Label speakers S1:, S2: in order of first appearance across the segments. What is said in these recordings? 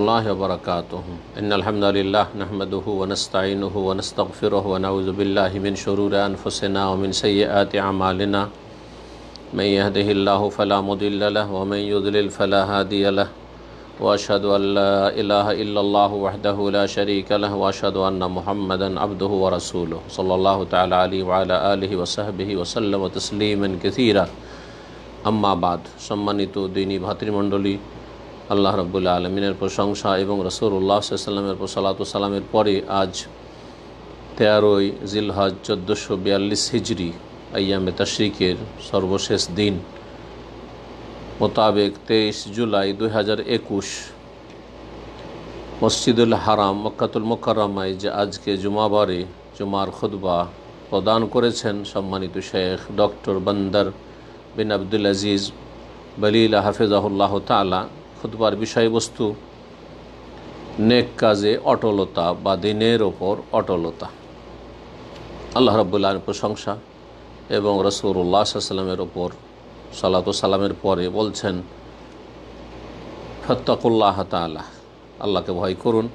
S1: الله وبركاته. إن الحمد لله نحمده ونستعينه ونستغفره ونعوذ بالله من شرور أنفسنا ومن سيئات أعمالنا. من يهده الله فلا مضل له ومن يضلل فلا هادي له. وأشهد أن لا إله إلا الله وحده لا شريك له وأشهد أن محمدا عبده ورسوله. صلى الله تعالى عليه وعلى آله وصحبه وسلم تسليما كثيرا. أما بعد سمنيتو ديني بحتر ভাতৃমণ্ডলী আল্লাহ রব্বুল্লা আলমিনের প্রশংসা এবং রসুল্লাহ সাল্লামের সালামের পরে আজ তেরোই জিলহজ চোদ্দোশো বিয়াল্লিশ হিজড়ি আয়ামে তশরিকের সর্বশেষ দিন, মোতাবেক তেইশ জুলাই দুই হাজার একুশ, মসজিদুল হারাম মক্কাতুল মোকারমায় যে আজকে জুমাবারে জুমার খুতবা প্রদান করেছেন সম্মানিত শেখ ডক্টর বন্দর বিন আব্দুল আজিজ, বলিল হাফিজাহুল্লাহ তালা খুতবার বিষয়বস্তু, নেক কাজে অটলতা বা দিনের ওপর অটলতা। আল্লাহ রব্বুল্লাহ প্রশংসা এবং রসুল্লাহ সাল্লামের ওপর সালাত সালামের পরে বলছেন, ফত্তাকুল্লাহ তালা আল্লাহকে ভয় করুন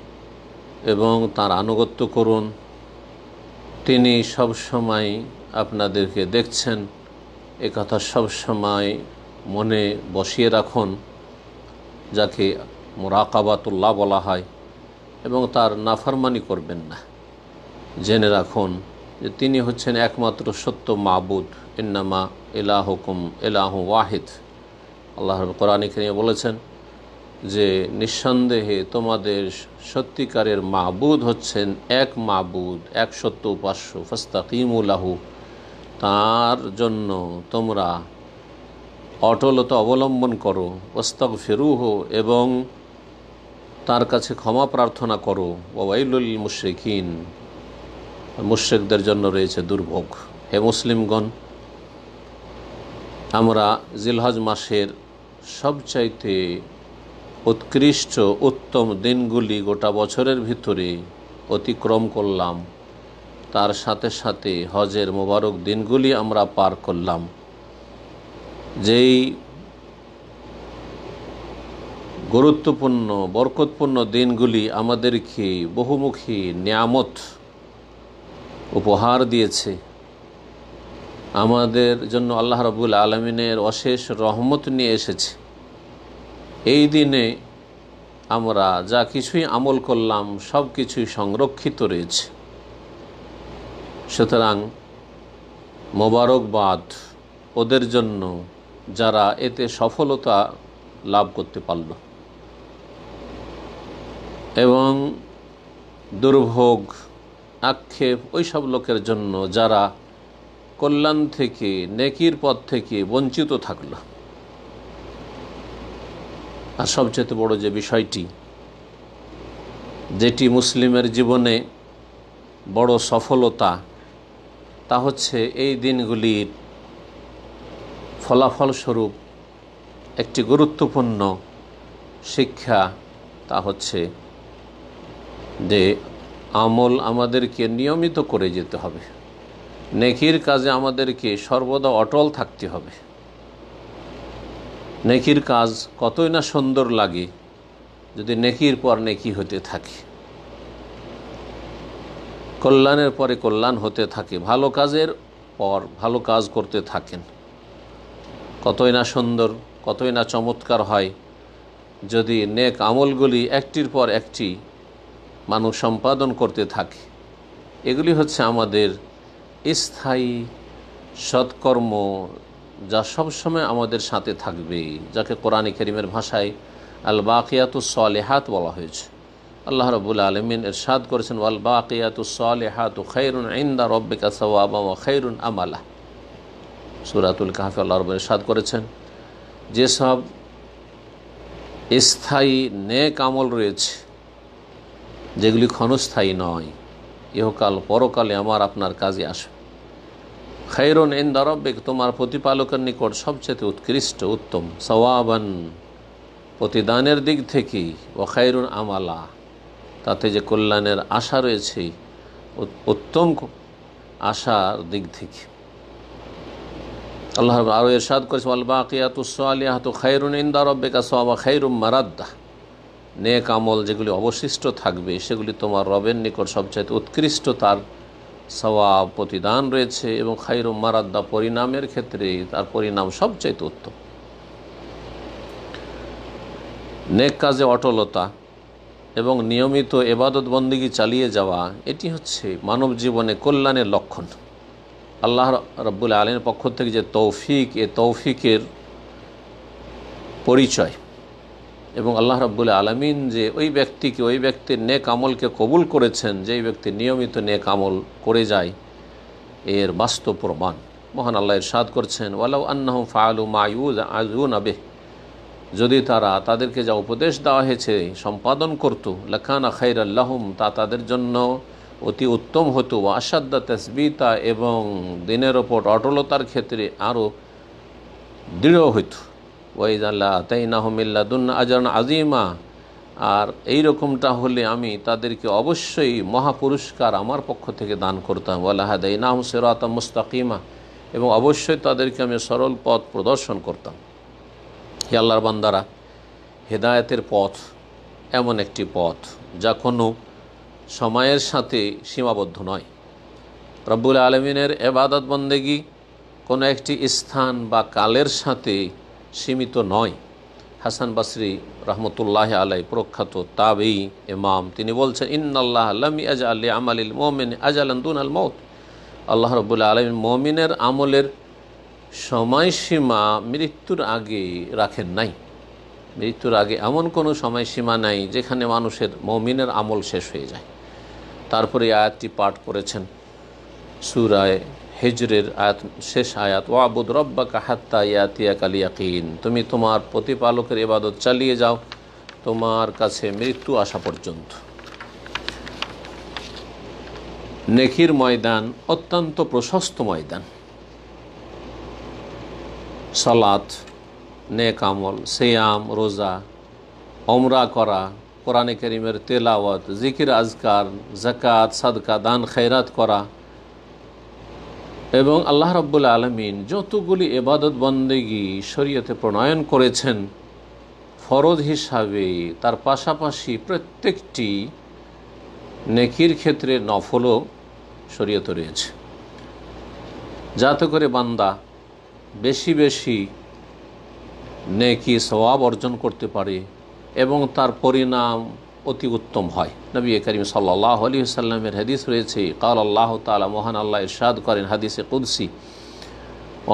S1: এবং তার আনুগত্য করুন। তিনি সব সময় আপনাদেরকে দেখছেন, এ কথা সবসময় মনে বসিয়ে রাখুন। যাকে মোরাকাবাতুল্লাহ বলা হয়, এবং তার নাফরমানি করবেন না। জেনে রাখুন যে তিনি হচ্ছেন একমাত্র সত্য মাবুদ। ইন্নামা এলাহকুম এলাহ ওয়াহিদ। আল্লাহ কোরআনিক নিয়ে বলেছেন যে, নিঃসন্দেহে তোমাদের সত্যিকারের মাবুদ হচ্ছেন এক মাবুদ, এক সত্য উপাস্য ফস্তাকিমুল্লাহু তার জন্য তোমরা অটলতা অবলম্বন করো ওস্তক ফেরুহ এবং তার কাছে ক্ষমা প্রার্থনা করো ওয়াইলুল মুশ্রিকিন। মুশ্রিকদের জন্য রয়েছে দুর্ভোগ। হে মুসলিমগণ, আমরা জিলহজ মাসের সবচাইতে উৎকৃষ্ট উত্তম দিনগুলি গোটা বছরের ভিতরে অতিক্রম করলাম। তার সাথে সাথে হজের মোবারক দিনগুলি আমরা পার করলাম। যেই গুরুত্বপূর্ণ, বরকতপূর্ণ দিনগুলি আমাদেরকে বহুমুখী নিয়ামত উপহার দিয়েছে, আমাদের জন্য আল্লাহ রবুল আলমিনের অশেষ রহমত নিয়ে এসেছে। এই দিনে আমরা যা কিছুই আমল করলাম সব কিছুই সংরক্ষিত রয়েছে। সুতরাং মোবারকবাদ ওদের জন্য যারা এতে সফলতা লাভ করতে পারল এবং দুর্ভোগ, আক্ষেপ ওই সব লোকের জন্য যারা কল্যাণ থেকে, নেকির পথ থেকে বঞ্চিত থাকল। আর সবচেয়ে বড় যে বিষয়টি, যেটি মুসলিমের জীবনে বড় সফলতা, তা হচ্ছে এই দিনগুলির ফলাফলস্বরূপ একটি গুরুত্বপূর্ণ শিক্ষা তা হচ্ছে যে আমল আমাদেরকে নিয়মিত করে যেতে হবে। নেকির কাজে আমাদেরকে সর্বদা অটল থাকতে হবে। নেকির কাজ কতই না সুন্দর লাগে যদি নেকির পর নেকি হতে থাকে। কল্যাণের পরে কল্যাণ হতে থাকে, ভালো কাজের পর ভালো কাজ করতে থাকেন। কতই না সুন্দর, কতই না চমৎকার হয়। যদি নেক আমলগুলি একটির পর একটি মানুষ সম্পাদন করতে থাকে, এগুলি হচ্ছে আমাদের স্থায়ী সৎকর্ম যা সবসময় আমাদের সাথে থাকবে, যাকে কোরআনে করিমের ভাষায় আল বাকিয়াতু সলেহাত বলা হয়েছে। আল্লাহ রবুল আলমিন এরশাদ করেছেন ওয়াল বাকিয়াতু সলেহাতু খৈরুন ইন্দা রব্বিকা সওয়াবা খৈরুন আমালা। সুরাতুল কাহাফি আল্লাহ রব এরশাদ করেছেন। যেসব স্থায়ী নেক আমল রয়েছে, যেগুলি ক্ষণস্থায়ী নয়, ইহকাল পরকালে আমার আপনার কাজে আসবে। খৈরন এন দরব্বেক তোমার প্রতিপালকের নিকট সবচেয়ে উৎকৃষ্ট, উত্তম, সওয়াবান প্রতিদানের দিক থেকে ও খৈরুন আমালা, তাতে যে কল্যাণের আশা রয়েছে উত্তম আশার দিক থেকে। আল্লাহ আরও এরশাদ করেছে আল বাকিয়াতুসালিয়াত খৈরুন ইন্দা রব্বেকা সোয়াবা খৈরুম মারাদ্দা। নেক আমল যেগুলি অবশিষ্ট থাকবে, সেগুলি তোমার রবের নিকট সবচাইতে উৎকৃষ্ট তার সওয়াব প্রতিদান রয়েছে এবং খাইর মারাদ্দা পরিণামের ক্ষেত্রে তার পরিণাম সবচাইতে উত্তম। নেক কাজে অটলতা এবং নিয়মিত এবাদত বন্দিগি চালিয়ে যাওয়া, এটি হচ্ছে মানব জীবনে কল্যাণের লক্ষণ। আল্লাহ রব্বুল আলমের পক্ষ থেকে যে তৌফিক, এ তৌফিকের পরিচয় এবং আল্লাহ রব্বুল আলমিন যে ওই ব্যক্তিকে, ওই ব্যক্তির নেক আমলকে কবুল করেছেন, যেই ব্যক্তি নিয়মিত নেক আমল করে যায়, এর বাস্তব প্রমাণ। মহান আল্লাহ ইরশাদ করছেন, ওয়ালাউ আন্নাহম ফালু মায়ুজ আজুন আবে যদি তারা তাদেরকে যা উপদেশ দেওয়া হয়েছে সম্পাদন করত লাখানা খাইর আল্লাহম তা তাদের জন্য অতি উত্তম হতো। আসাদ্দা তসবিতা এবং দিনের ওপর অটলতার ক্ষেত্রে আরও দৃঢ় হইত। ওয়াইজ ওয়াইজাল্লাহ তাইনাহমিল্লাদুন আজান আজিমা আর এই রকমটা হলে আমি তাদেরকে অবশ্যই মহাপুরস্কার আমার পক্ষ থেকে দান করতাম। ওয়ালাহাদাইনাহম সেরাতা মুস্তাকিমা। এবং অবশ্যই তাদেরকে আমি সরল পথ প্রদর্শন করতাম। হে আল্লাহর বান্দারা, হেদায়তের পথ এমন একটি পথ যা কোনো সময়ের সাথে সীমাবদ্ধ নয়। রব্বুল আলমিনের এবাদত বন্দেগি কোনো একটি স্থান বা কালের সাথে সীমিত নয়। হাসান বাসরি রহমতুল্লাহ আলাই প্রখ্যাত তাবেই ইমাম। তিনি বলছেন ইন্নআল্লাহ আল্লামি আজ আল্লি আমালিল মোমিন আজালান্দুন আল মৌত আল্লাহ রবুল্লা আলমিন মমিনের আমলের সময়সীমা মৃত্যুর আগে রাখেন নাই। মৃত্যুর আগে এমন কোনো সময়সীমা নাই যেখানে মানুষের মমিনের আমল শেষ হয়ে যায়। তারপরে আয়াতটি পাঠ করেছেন। সুরায় হেজরের আয়াত, শেষ আয়াত, ওয়াবুদ রব্বা কাহাত্তা ইয়াতিয়া কালিয়াকিন তুমি তোমার প্রতিপালকের ইবাদত চালিয়ে যাও, তোমার কাছে মৃত্যু আসা পর্যন্ত। নেখির ময়দান অত্যন্ত প্রশস্ত ময়দান। সালাত, নেক আমল, সেয়াম, রোজা অমরা করা কোরআনে করিমের তেলাওয়াত, জিকির, আজকার জাকাত সাদকা, দান খৈরাত করা। এবং আল্লাহ রব্বুল আলমিন যতগুলি এবাদত বন্দেগি শরীয়তে প্রণয়ন করেছেন, ফরজ হিসাবে তার পাশাপাশি প্রত্যেকটি নেকির ক্ষেত্রে নফলও শরীয়তে রয়েছে। যাতে করে বান্দা বেশি বেশি নেকি সওয়াব অর্জন করতে পারে এবং তার পরিণাম অতি উত্তম হয়। নবী করিম সাল্লাহ আলী সাল্লামের হাদিস রয়েছে, কাল আল্লাহ তালা মোহান আল্লাহ ইরশাদ করেন হাদিসে কুদসি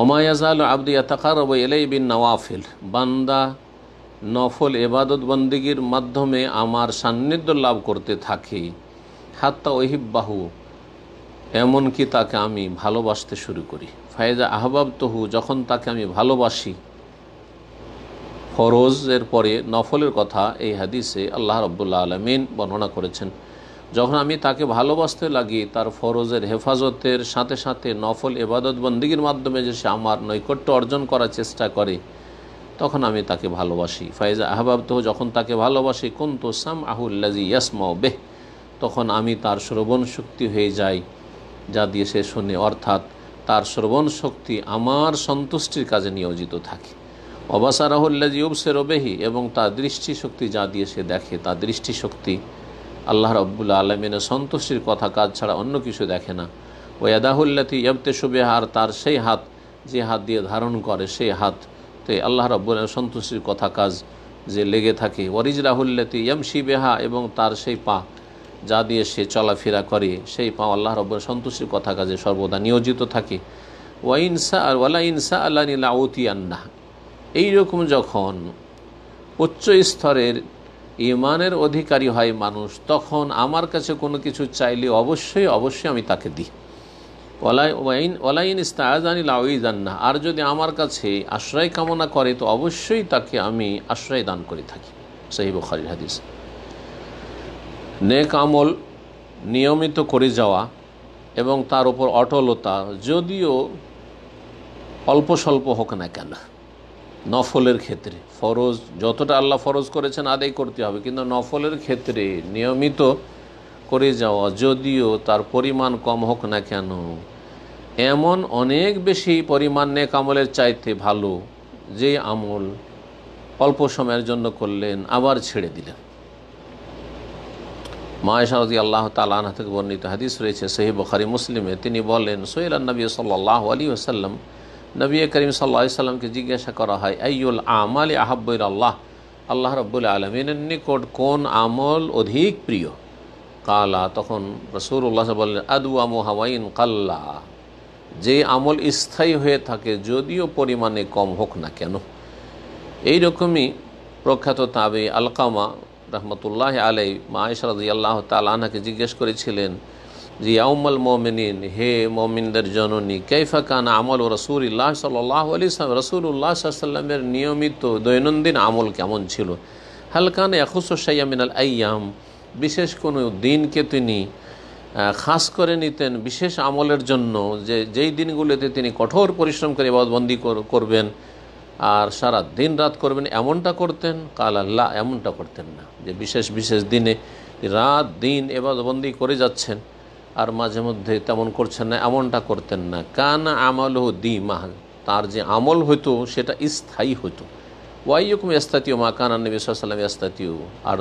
S1: ওমায়াজাল আবদি আতাকার এলাই বিন নওয়াফিল বান্দা নফল এবাদত বন্দিগির মাধ্যমে আমার সান্নিধ্য লাভ করতে থাকে, হাত্তা ওহিব্বাহু এমনকি তাকে আমি ভালোবাসতে শুরু করি। ফায়জা আহবাব তহু যখন তাকে আমি ভালোবাসি ফরোজের পরে নফলের কথা এই হাদিসে আল্লাহ রব্বুল্লা আলমিন বর্ণনা করেছেন। যখন আমি তাকে ভালোবাসতে লাগি, তার ফরজের হেফাজতের সাথে সাথে নফল এবাদত বন্দীগীর মাধ্যমে যে সে আমার নৈকট্য অর্জন করার চেষ্টা করে, তখন আমি তাকে ভালোবাসি। ফাইজা আহবাব তো যখন তাকে ভালোবাসি তো সাম আহুল্লাজি ইয়াসমা বেহ, তখন আমি তার শ্রবণ শক্তি হয়ে যাই, যা দিয়ে সে শোনে। অর্থাৎ তার শ্রবণ শক্তি আমার সন্তুষ্টির কাজে নিয়োজিত থাকে। অবাসারাহুল্লাজি উবসের ওবেহি এবং তার দৃষ্টিশক্তি যা দিয়ে সে দেখে, তার দৃষ্টিশক্তি আল্লাহ রব্বুল্লা আলমিনের সন্তুষ্টির কথা কাজ ছাড়া অন্য কিছু দেখে না। ও ওয়াদাহুল্লাতি ইবতে সুবেহার তার সেই হাত, যে হাত দিয়ে ধারণ করে সেই হাত, তে আল্লাহ রব্বুল্লাহ সন্তুষ্টির কথা কাজ যে লেগে থাকে। ওয়ারিজ রাহুল্লাতি ইয়মশি বেহা, এবং তার সেই পা যা দিয়ে সে চলাফেরা করে, সেই পা আল্লাহ রব্বুল সন্তুষ্টির কথা কাজে সর্বদা নিয়োজিত থাকে। ওয়াইনসা আর ওয়ালা ইনসা আল্লাহ নিলাউতি আন্না এইরকম যখন উচ্চ স্তরের ইমানের অধিকারী হয় মানুষ, তখন আমার কাছে কোনো কিছু চাইলে অবশ্যই অবশ্যই আমি তাকে দিই। ওয়ালাইন ওয়ালাইন ইস্তায়াজানি লাউইজান্না আর যদি আমার কাছে আশ্রয় কামনা করে, তো অবশ্যই তাকে আমি আশ্রয় দান করে থাকি। সেই বখারি হাদিস। নেক আমল নিয়মিত করে যাওয়া এবং তার উপর অটলতা, যদিও অল্প স্বল্প হোক না কেন। নফলের ক্ষেত্রে। ফরজ, যতটা আল্লাহ ফরজ করেছেন আদায় করতে হবে। কিন্তু নফলের ক্ষেত্রে নিয়মিত করে যাওয়া যদিও তার পরিমাণ কম হোক না কেন, এমন অনেক বেশি পরিমাণ নেক আমলের চাইতে ভালো যে আমল অল্প সময়ের জন্য করলেন, আবার ছেড়ে দিলেন। মায়েশারদি আল্লাহ তালানা থেকে বর্ণিত হাদিস রয়েছে সহি বখারি, মুসলিমে। তিনি বলেন সোহেল নবী সাল্লাহ আলী আসাল্লাম নবী করিম সাল্লা সাল্লামকে জিজ্ঞাসা করা হয় আইউল আমাল আহাব্বুল আল্লাহ আল্লাহ রব্বুল আলমিনের নিকট কোন আমল অধিক প্রিয়? কালা, তখন রসুল্লাহ বললেন আদুয়া মোহাওয়াইন কাল্লা। যে আমল স্থায়ী হয়ে থাকে, যদিও পরিমাণে কম হোক না কেন। এই রকমই প্রখ্যাত তাবে আলকামা রহমতুল্লাহ আলাই মা মায়েশরাদি আল্লাহ তালানাকে জিজ্ঞেস করেছিলেন যে ইয়াউমাল মোমিনিন, হে মমিনদের জননী কৈফা কান আমল ও রসুল্লাহ সাল্লাহ আলি রসুল্লাহ সাল্লামের নিয়মিত দৈনন্দিন আমল কেমন ছিল? হালকান একুশ সাইয়ামিনাল আয়াম বিশেষ কোনো দিনকে তিনি খাস করে নিতেন বিশেষ আমলের জন্য, যে, যেই দিনগুলোতে তিনি কঠোর পরিশ্রম করে বন্দি করবেন আর সারা দিন রাত করবেন, এমনটা করতেন? কাল আল্লাহ এমনটা করতেন না, যে বিশেষ বিশেষ দিনে রাত, দিন এবাদবন্দি করে যাচ্ছেন। আর মাঝে মধ্যে তেমন করছেন না, এমনটা করতেন না। কান আমল হো দি মাহ তার যে আমল হইতো সেটা স্থায়ী হইতো। ওয়াইকুম ইস্তাতীয় মা কান নবী সাল্লাম ইস্তাতীয় আর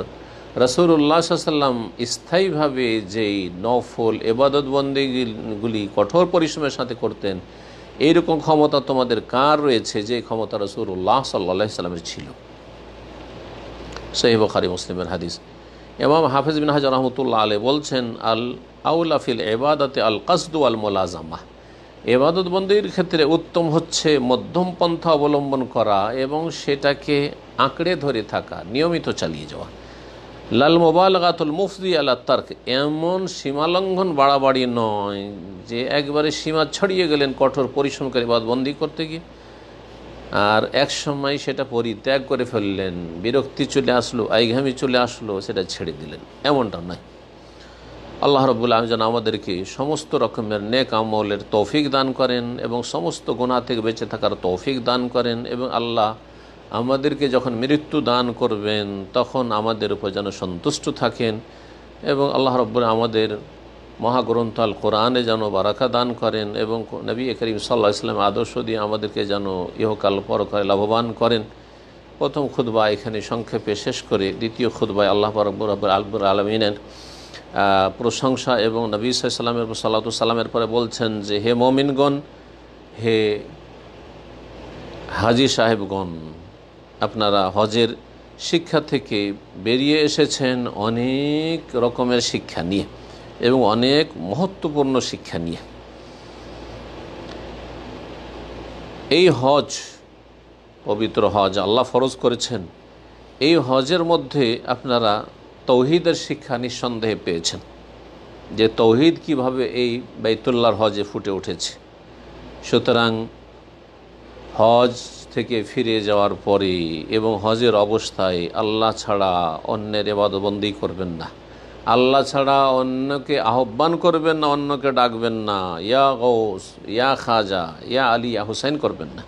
S1: রসুল্লাহ সাল্লাম স্থায়ীভাবে যেই নফল এবাদত বন্দিগুলি কঠোর পরিশ্রমের সাথে করতেন, এইরকম ক্ষমতা তোমাদের কার রয়েছে যে ক্ষমতা রসুল্লাহ সাল্লাহ সাল্লামের ছিল? সহি বখারি মুসলিমের হাদিস। এমাম হাফিজ বিন হাজ রহমতুল্লাহ আলে বলছেন, আল আউলাফিল এবাদতে আল কাসদু আল মোলাজামা। এবাদত বন্দির ক্ষেত্রে উত্তম হচ্ছে মধ্যম পন্থা অবলম্বন করা এবং সেটাকে আঁকড়ে ধরে থাকা, নিয়মিত চালিয়ে যাওয়া। লাল মোবালগাতুল মুফদি আল্লাহ তার্ক, এমন সীমালঙ্ঘন বাড়াবাড়ি নয় যে একবারে সীমা ছড়িয়ে গেলেন কঠোর পরিশ্রম করে বন্দি করতে গিয়ে। আর এক সময় সেটা পরিত্যাগ করে ফেললেন, বিরক্তি চলে আসলো, আইঘামি চলে আসলো, সেটা ছেড়ে দিলেন। এমনটা নয়। আল্লাহ রবুল্লা আমি যেন আমাদেরকে সমস্ত রকমের নেক আমলের তৌফিক দান করেন এবং সমস্ত গুণা থেকে বেঁচে থাকার তৌফিক দান করেন এবং আল্লাহ আমাদেরকে যখন মৃত্যু দান করবেন, তখন আমাদের উপর যেন সন্তুষ্ট থাকেন এবং আল্লাহ রব্বুল আমাদের মহাগ্রন্থ আল কোরআনে যেন বারাকা দান করেন এবং নবী করিম সাল্লাহ ইসলাম আদর্শ দিয়ে আমাদেরকে যেন ইহকাল পরকালে লাভবান করেন। প্রথম খুদ্া এখানে সংক্ষেপে শেষ করে দ্বিতীয় খুদ্বায় আল্লাহ রব্বুর আলবুর আলমিনের প্রশংসা এবং নবী সাল্লামের সাল্লা সাল্লামের পরে বলছেন যে, হে মমিনগণ, হে হাজি সাহেবগণ, আপনারা হজের শিক্ষা থেকে বেরিয়ে এসেছেন অনেক রকমের শিক্ষা নিয়ে এবং অনেক মহত্বপূর্ণ শিক্ষা নিয়ে। এই হজ, পবিত্র হজ আল্লাহ ফরজ করেছেন। এই হজের মধ্যে আপনারা তৌহিদের শিক্ষা নিঃসন্দেহে পেয়েছেন। যে তৌহিদ কীভাবে এই বাইতুল্লাহর হজে ফুটে উঠেছে। সুতরাং হজ থেকে ফিরে যাওয়ার পরে এবং হজের অবস্থায় আল্লাহ ছাড়া অন্যের এবাদবন্দি করবেন না। আল্লাহ ছাড়া অন্যকে আহ্বান করবেন না, অন্যকে ডাকবেন না। ইয়া গৌস, ইয়া খাজা, ইয়া আলী, ইয়া হুসাইন করবেন না।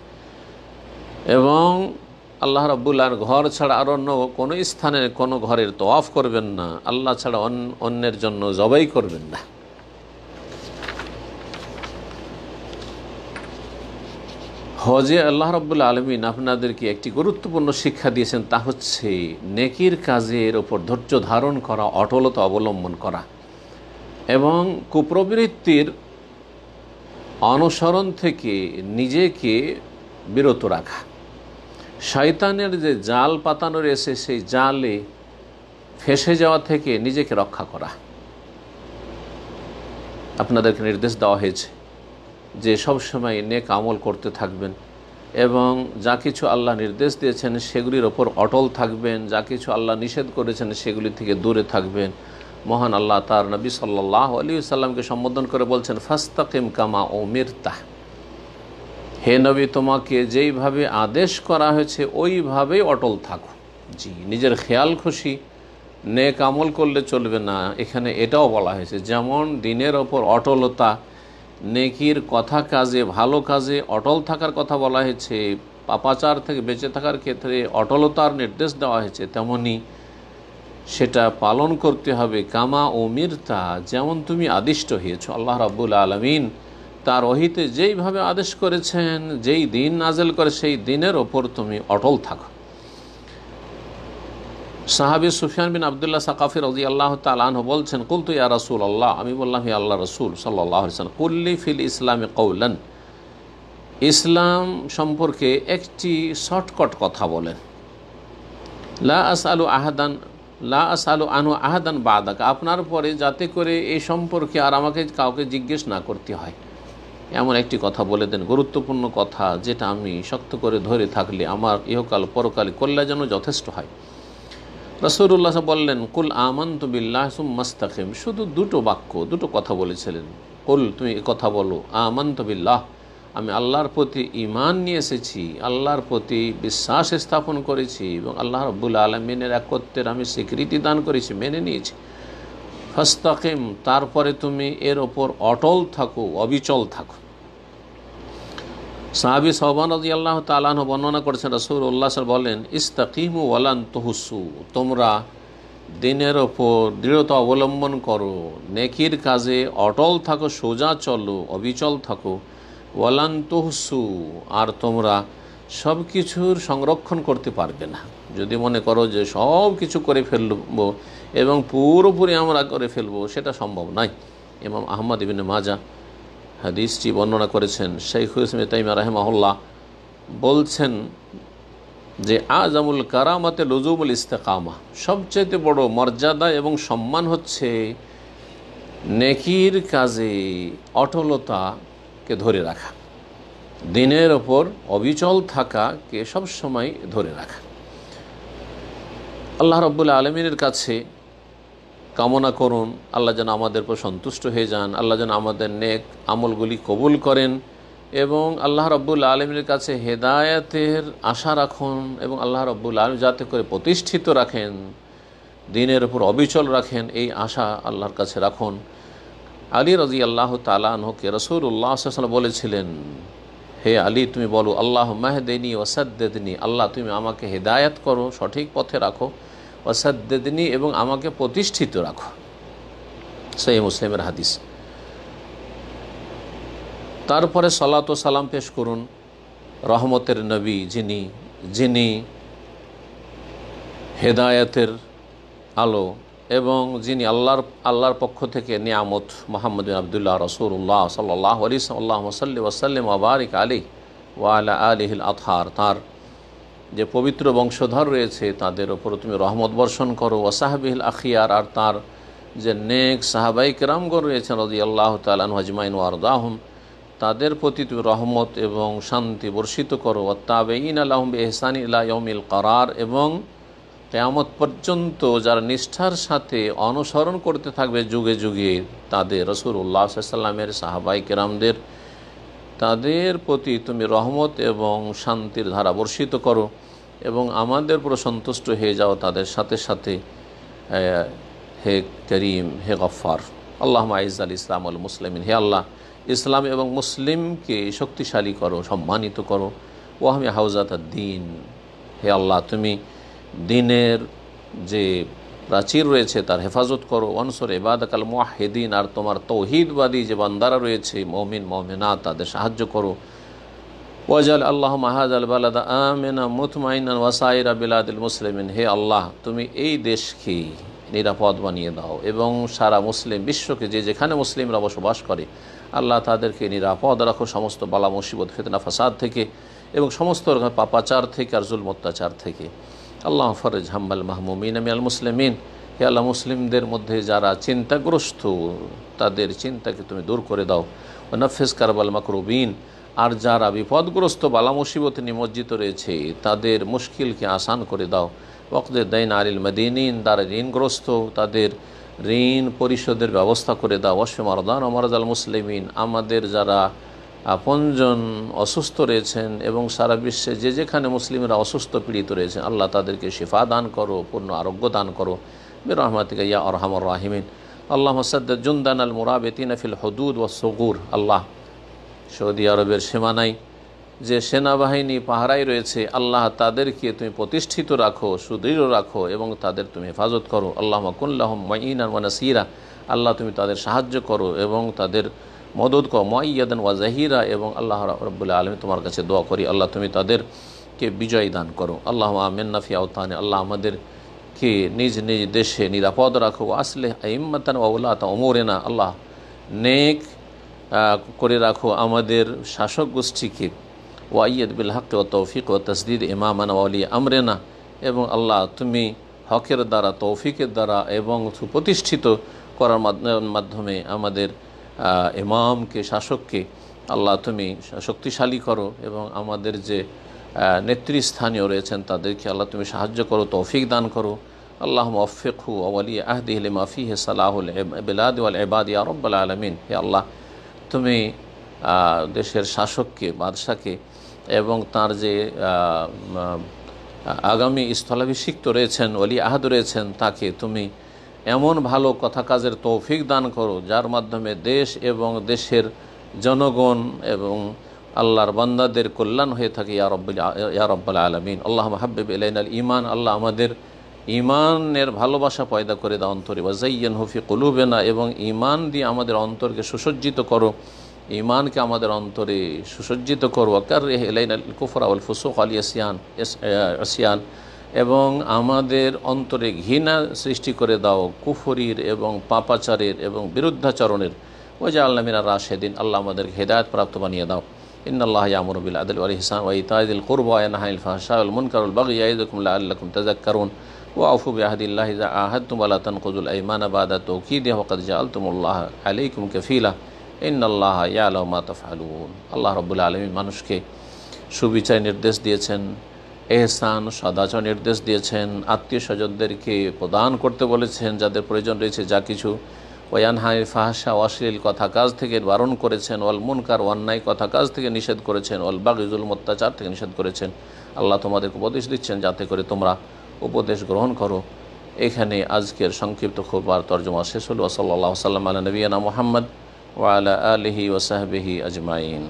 S1: এবং আল্লাহ রাবুল্লাহর ঘর ছাড়া আর অন্য কোনো স্থানে, কোনো ঘরের তোয়াফ করবেন না। আল্লাহ ছাড়া অন্যের জন্য জবাই করবেন না। হজে আল্লাহ রব্বুল্লা আলমিন আপনাদেরকে একটি গুরুত্বপূর্ণ শিক্ষা দিয়েছেন, তা হচ্ছে নেকির কাজের ওপর ধৈর্য ধারণ করা, অটলতা অবলম্বন করা এবং কুপ্রবৃত্তির অনুসরণ থেকে নিজেকে বিরত রাখা। শয়তানের যে জাল পাতানো রয়েছে, সেই জালে ফেসে যাওয়া থেকে নিজেকে রক্ষা করা। আপনাদেরকে নির্দেশ দেওয়া হয়েছে যে সব সময় নেক আমল করতে থাকবেন এবং যা কিছু আল্লাহ নির্দেশ দিয়েছেন সেগুলির ওপর অটল থাকবেন, যা কিছু আল্লাহ নিষেধ করেছেন সেগুলি থেকে দূরে থাকবেন। মহান আল্লাহ তার নবী সাল্লাহ আলী সাল্লামকে সম্বোধন করে বলছেন, ফাস্তাকিম কামা ও মির্তাহ হে নবী, তোমাকে যেইভাবে আদেশ করা হয়েছে, ওইভাবেই অটল থাকো। জি, নিজের খেয়াল খুশি, নেক আমল করলে চলবে না। এখানে এটাও বলা হয়েছে, যেমন দিনের ওপর অটলতা, নেকির কথা কাজে, ভালো কাজে অটল থাকার কথা বলা হয়েছে, পাপাচার থেকে বেঁচে থাকার ক্ষেত্রে অটলতার নির্দেশ দেওয়া হয়েছে, তেমনি সেটা পালন করতে হবে। কামা ও মির্তা যেমন তুমি আদিষ্ট হয়েছ, আল্লাহ রাব্বুল আলমিন তার অহিতে যেইভাবে আদেশ করেছেন, যেই দিন নাজেল করে, সেই দিনের ওপর তুমি অটল থাকো। সাহাবি সুফিয়ান বিন আবদুল্লাহ সাকাফি রাজি আল্লাহ তালাহ বলছেন, কুলতু ইয়া রাসুল আল্লাহ আমি বললাম, হি আল্লাহ রসুল সাল্লাহ কুল্লি ফিল ইসলামে কৌলান ইসলাম সম্পর্কে একটি শর্টকট কথা বলেন। লা আস আলু আহাদান, লা আস আলু আনু আহাদান বাদাক। আপনার পরে যাতে করে এই সম্পর্কে আর আমাকে কাউকে জিজ্ঞেস না করতে হয়। এমন একটি কথা বলে দেন, গুরুত্বপূর্ণ কথা যেটা আমি শক্ত করে ধরে থাকলে আমার ইহকাল পরকাল কল্যাণ যেন যথেষ্ট হয়। রসুল্লাহ বললেন, কুল আমন্ত বিল্লাহ মাস্তাকিম শুধু দুটো বাক্য, দুটো কথা বলেছিলেন। কুল, তুমি কথা বলো, আমন্ত বিল্লাহ। আমি আল্লাহর প্রতি ইমান নিয়ে এসেছি, আল্লাহর প্রতি বিশ্বাস স্থাপন করেছি এবং আল্লাহ রব্বুল আলমিনের একত্রের আমি স্বীকৃতি দান করেছি, মেনে নিয়েছি। ফস্তাকিম, তারপরে তুমি এর ওপর অটল থাকো, অবিচল থাকো। সাহাবি সহবান রাজি তালাহ বর্ণনা করেছেন রসুল উল্লাহ বলেন, ইস্তাকিমু ওয়ালান তহুসু, তোমরা দিনের ওপর দৃঢ়তা অবলম্বন করো, নেকির কাজে অটল থাকো, সোজা চলো, অবিচল থাকো। ওয়ালান তহসু, আর তোমরা সব কিছুর সংরক্ষণ করতে পারবে না। যদি মনে করো যে সব কিছু করে ফেলব এবং পুরোপুরি আমরা করে ফেলব, সেটা সম্ভব নয়। এবং আহমদ ইবিন মাজা হাদিসটি বর্ণনা করেছেন। শেখ হুসম তাইমা রাহেমাহুল্লাহ বলছেন যে আজামুল কারামতে লজুমুল ইস্তেকামা। সবচেয়ে বড় মর্যাদা এবং সম্মান হচ্ছে নেকির কাজে অটলতাকে ধরে রাখা। দিনের ওপর অবিচল থাকাকে সবসময় ধরে রাখা। আল্লাহ রব্বুল আলমিনের কাছে কামনা করুন, আল্লাহ যেন আমাদের উপর সন্তুষ্ট হয়ে যান, আল্লাহ যেন আমাদের নেক আমলগুলি কবুল করেন এবং আল্লাহ রব্বুল আলমীর কাছে হেদায়তের আশা রাখুন এবং আল্লাহ রব্বুল আলম যাতে করে প্রতিষ্ঠিত রাখেন, দিনের উপর অবিচল রাখেন, এই আশা আল্লাহর কাছে রাখুন। আলী রাজি আল্লাহ তালাহকে রসুল উল্লাহ বলেছিলেন হে আলী, তুমি বলো, আল্লাহ মাহদেনি ওসাদ্দেদনি আল্লাহ তুমি আমাকে হেদায়ত করো, সঠিক পথে রাখো ওসাদ্দেদনি এবং আমাকে প্রতিষ্ঠিত রাখো। সেই মুসলিমের হাদিস। তারপরে সলাত সালাম পেশ করুন রহমতের নবী যিনি যিনি হেদায়তের আলো এবং যিনি আল্লাহর আল্লাহর পক্ষ থেকে নিয়ামত, মোহাম্মদ আবদুল্লাহ রসুল্লাহ সাল্লাহ আলি সাল্লাহ ওসাল্লি ওসাল্লিম আবারিক আলী ওয়ালা আলিহিল আথার তার যে পবিত্র বংশধর রয়েছে, তাদের ওপর তুমি রহমত বর্ষণ করো। ওসাহাবিহিল আখিয়ার, আর তার যে নেক সাহাবাই কেরামগর রয়েছেন রদি আল্লাহ তালান হজমাইন ওয়ারদাহম তাদের প্রতি তুমি রহমত এবং শান্তি বর্ষিত করো। ওত্তাবেইন আল্লাহম এহসান ইলাইমিল করার এবং কেয়ামত পর্যন্ত যারা নিষ্ঠার সাথে অনুসরণ করতে থাকবে যুগে যুগে, তাদের রসুল উল্লাহ সাল্লামের সাহাবাই কেরামদের, তাদের প্রতি তুমি রহমত এবং শান্তির ধারা বর্ষিত করো এবং আমাদের পুরো সন্তুষ্ট হয়ে যাও তাদের সাথে সাথে হে করিম, হে গফার আল্লাহ আইজ আল ইসলাম আল মুসলিমিন। হে আল্লাহ, ইসলাম এবং মুসলিমকে শক্তিশালী করো, সম্মানিত করো। ওয়াহমি হাউজাত দিন হে আল্লাহ, তুমি দিনের যে প্রাচীর রয়েছে তার হেফাজত করো। অনসর এবাদকাল মোয়াহেদিন আর তোমার তৌহিদবাদী যে বান্দারা রয়েছে, মমিন মমিনা তাদের সাহায্য করো। ওয়াজাল আল্লাহ মাহাজ আল বালাদা আমেনা মুতমাইন ওয়াসাইরা বিলাদিল মুসলিমিন। হে আল্লাহ, তুমি এই দেশকে নিরাপদ বানিয়ে দাও এবং সারা মুসলিম বিশ্বকে যে যেখানে মুসলিমরা বসবাস করে, আল্লাহ তাদেরকে নিরাপদ রাখো। সমস্ত বালা মুসিবত, ফেতনা, ফাসাদ থেকে এবং সমস্ত পাপাচার থেকে আর জুল অত্যাচার থেকে। আল্লাহ ফরজ হাম্বাল মাহমুমিন আমি আল মুসলিমিন। হে আল্লাহ, মুসলিমদের মধ্যে যারা চিন্তাগ্রস্ত, তাদের চিন্তাকে তুমি দূর করে দাও। ও নফেজ কারবাল মাকরুবিন। আর যারা বিপদগ্রস্ত বালা মুসিবতে নিমজ্জিত রয়েছে, তাদের মুশকিলকে আসান করে দাও। ওকদে দাইন আলিল মদিনিন, দ্বারা ঋণগ্রস্ত, তাদের ঋণ পরিশোধের ব্যবস্থা করে দাও। মারদান অমরাজ আল মুসলিমিন। আমাদের যারা আপনজন অসুস্থ রয়েছেন এবং সারা বিশ্বে যে যেখানে মুসলিমরা অসুস্থ পীড়িত রয়েছেন, আল্লাহ তাদেরকে শিফা দান করো, পূর্ণ আরোগ্য দান করো। বের রহমাতিকা ইয়া আরহামর রাহিমিন। আল্লাহ মসাদ্দ জুন্দান আল মুরাবেতিন ফিল হদুদ ও সগুর। আল্লাহ, সৌদি আরবের সীমানায় যে সেনাবাহিনী পাহারাই রয়েছে, আল্লাহ তাদেরকে তুমি প্রতিষ্ঠিত রাখো, সুদৃঢ় রাখো এবং তাদের তুমি হেফাজত করো। আল্লাহ মকুল্লাহ মাইন আর ওয়ানাসিরা আল্লাহ তুমি তাদের সাহায্য করো এবং তাদের মদত কর ময়াদান ওয়া জাহিরা এবং আল্লাহ রব্বুল্লা আলমী তোমার কাছে দোয়া করি, আল্লাহ তুমি তাদেরকে বিজয় দান করো। আল্লাহ আমিন নাফি আওতানে, আল্লাহ আমাদের কে নিজ নিজ দেশে নিরাপদ রাখো। আসলে ইম্মাতান ওলাত ওমরেনা আল্লাহ নেক করে রাখো আমাদের শাসক গোষ্ঠীকে। ওয়াইয়দ বিল হক ও তৌফিক ও তসদিদ ইমামান ওয়ালি আমরেনা এবং আল্লাহ তুমি হকের দ্বারা, তৌফিকের দ্বারা এবং সুপ্রতিষ্ঠিত করার মাধ্যমে আমাদের ইমামকে, শাসককে, আল্লাহ তুমি শক্তিশালী করো এবং আমাদের যে নেতৃস্থানীয় রয়েছেন তাদেরকে আল্লাহ তুমি সাহায্য করো, তৌফিক দান করো। আল্লাহ মফিক হু আওয়ালি আহদি হলে মাফি হে সালাহুল বিলাদ ওয়াল এবাদ ইয়া রব্বাল আলমিন। হে আল্লাহ, তুমি দেশের শাসককে, বাদশাকে এবং তার যে আগামী স্থলাভিষিক্ত রয়েছেন অলি আহাদ রয়েছেন, তাকে তুমি এমন ভালো কথা কাজের তৌফিক দান করো, যার মাধ্যমে দেশ এবং দেশের জনগণ এবং আল্লাহর বান্দাদের কল্যাণ হয়ে থাকে। ইয়া রব্বুল ইয়া রব্বাল আলমিন। আল্লাহ মাহাবিব আল ইমান আল্লাহ আমাদের ইমানের ভালোবাসা পয়দা করে দাও অন্তরে। ওয়াজাইয়ান হফি কলুবেনা এবং ইমান দিয়ে আমাদের অন্তরকে সুসজ্জিত করো। ইমানকে আমাদের অন্তরে সুসজ্জিত করো। আকার এলাইন আল কুফরা আল ফুসুক আল আসিয়ান এবং আমাদের অন্তরে ঘৃণা সৃষ্টি করে দাও কুফরির এবং পাপাচারের এবং বিরুদ্ধাচরণের। ওই যে আল্লাহ মিনা রাশেদিন, আল্লাহ আমাদেরকে হেদায়ত প্রাপ্ত বানিয়ে দাও। ইন আল্লাহ ইয়ামুর বিল আদল আল হিসান ওয়া ইতাইদিল কুরবা ওয়া ইয়ানহাইল ফাহশা ওয়াল মুনকারুল বাগি ইয়াইদুকুম লাআল্লাকুম তাযাক্কারুন। ওয়াফু বিআহদিল্লাহি ইযা আহাদতুম ওয়া লা তানকুযুল আইমানা বাদা তাওকীদিহি ওয়া ক্বাদ জাআলতুমুল্লাহ আলাইকুম কাফীলা। ইন্নাল্লাহা ইয়ালামু মা তাফআলুন। আল্লাহ রাব্বুল আলামিন মানুষকে সুবিচার নির্দেশ দিয়েছেন। এহসান সদাচর নির্দেশ দিয়েছেন, আত্মীয় স্বজনদেরকে প্রদান করতে বলেছেন, যাদের প্রয়োজন রয়েছে যা কিছু। ওয়ানহাই ফাহাসা অশ্লীল কথা কাজ থেকে বারণ করেছেন, ওয়াল মুনকার অন্যায় কথা কাজ থেকে নিষেধ করেছেন, ওয়াল বাগিজুল অত্যাচার থেকে নিষেধ করেছেন। আল্লাহ তোমাদেরকে উপদেশ দিচ্ছেন, যাতে করে তোমরা উপদেশ গ্রহণ করো। এখানে আজকের সংক্ষিপ্ত খোবার তর্জমা শেষ হল। সাল্লাহ সাল্লাম আলা নবীনা মোহাম্মদ ওয়ালা আলহি ওসাহবিহি আজমাইন।